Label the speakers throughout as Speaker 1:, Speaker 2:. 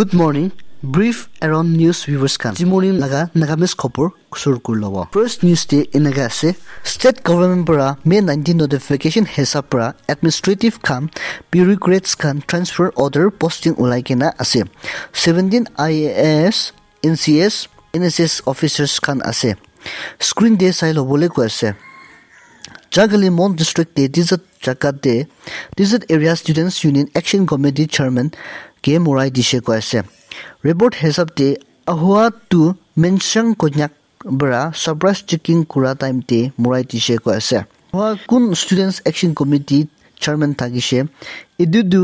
Speaker 1: Good morning brief এৰন news ৱিভাৰ্চ খান যিমৰি লগা নাগামিজ খবৰ চুৰ কৰি ল'ব ফাৰ্ষ্ট নিউজ ডে এনেকৈ আছে ষ্টেট গভৰ্ণমেণ্ট পৰা মে নাইণ্টিন নটিফিকেশ্যন হিচাপ পৰা এডমিনিষ্ট্ৰেটিভ খান বিউৰিক্ৰেটছ খান ট্ৰেঞ্চফাৰ অৰ্ডাৰ পষ্টিং ওলাই কিনে আছে seventeen I A S N C S N S S officers খান আছে স্ক্ৰীণ ডে চাই ল'বলৈ কৈছে জাগালি মন ডিষ্ট্ৰিক্ট ডে ডিজাৰ্ট জাকাত ডে desert area students union action committee chairman কে মৰাই দিছে কৈ আছে। ৰিপৰ্ট হিচাপতে আহোৱাটো মেনচং কন্যাক পৰা চাৰপ্ৰাইজ চেকিং কৰা টাইমতে মৰাই দিছে কৈ আছে। আহোৱা কোন ষ্টুডেণ্টছ একশ্যন কমিটি চেয়াৰমেন থাকিছে ইডুডু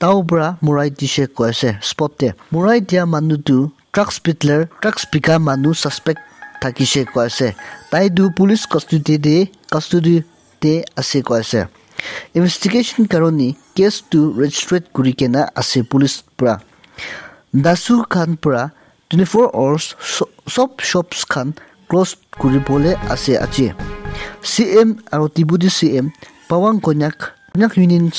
Speaker 1: তাৰ পৰা মৰাই দিছে কৈ আছে স্পটে মৰাই দিয়া মানুহটো ড্ৰাগছ পিটলাৰ ড্ৰাগছ পিকা মানুহ ছাছপেক্ট থাকিছে কৈ আছে। তাইটো পুলিচ কাষ্টডিতে কাষ্টডিতে আছে কৈ আছে। Investigation karoni case to register kurikena ase police pra Dasu খান পৰা টুৱেণ্টি ফ'ৰ আৱাৰ্ছ চব শ্বপছ খান ক্ল'জ কৰিবলৈ আছে আজি চি এম আৰু টিবুডি চি এম পাৱাং কন্যাক কন্যাক ইউনিয়নছ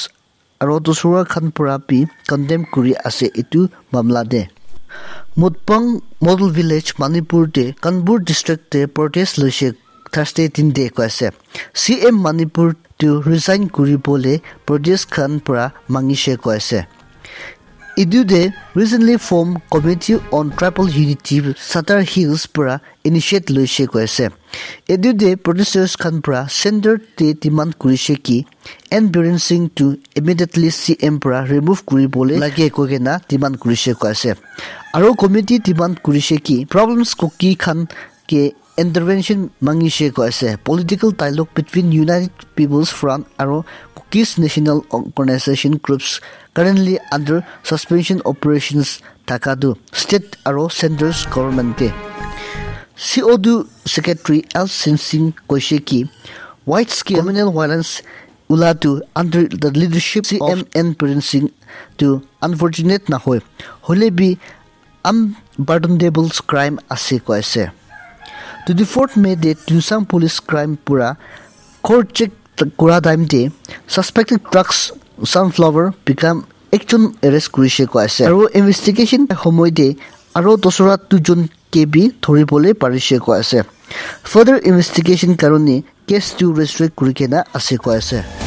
Speaker 1: আৰু দোচৰা খান পৰা পি কণ্ডেম কৰি আছে এইটো মামলা দে মুদপাং মডেল ভিলেজ মণিপুৰতে কানপুৰ ডিষ্ট্ৰিক্টে প্ৰটেষ্ট লৈছে থাৰ্ছডে তিন ডে কৈ আছে তেওঁ ৰিজাইন কৰিবলৈ প্ৰদেশ খান পৰা মাঙিছে কৈছে। ইডিউডে recently form committee on tribal unity Sadar hills পৰা ইনিচিয়েট লৈছে কৈছে। ইডিউডে প্ৰডিউচাৰ্ছ খান পৰা চেণ্টাৰ টে ডিমাণ্ড কৰিছে কি N Biren Singh to immediately C M পৰা ৰিমুভ কৰিবলৈ লাগে কৈকেনা ডিমাণ্ড কৰিছে কৈছে। আৰু কমিটি ডিমাণ্ড কৰিছে কি প্ৰব্লেমছ কুকি খান কে ইণ্টাৰভেনশ্যন মাঙিছে কৈছে political dialogue between United Peoples Front আৰু Kukis National Organisation groups currently under suspension operations থাকাটো state আৰু চেণ্ট্ৰেল গভৰ্ণমেণ্টে চি অ' ডু ছেক্ৰেটাৰী এল সিং সিং কৈছে কি white criminal violence ওলাটো under the leadership C M N Biren Singh টো unfortunate নহয় হ'লে B আনবাৰ্ডনডেবলছ crime আছে কৈছে টুৱেণ্টি ফ'ৰ্থ মে' ডে টিউচাং পুলিচ ক্ৰাইম পুৰা কৰ্ট চেক কৰা টাইমতে ছাছপেক্টেড ড্ৰাগছ ছানফ্লাৱাৰ পিকাম একজন এৰেষ্ট কৰিছে কোৱা আছে আৰু ইনভেষ্টিগেশ্যন সময়তে আৰু তচৰা দুজন কে বি ধৰিবলৈ পাৰিছে কোৱা আছে ফাৰ্ডাৰ ইনভেষ্টিগেশ্যন কাৰণে কেছটো ৰেজিষ্ট্ৰেক কৰি কেনে আছে কোৱা আছে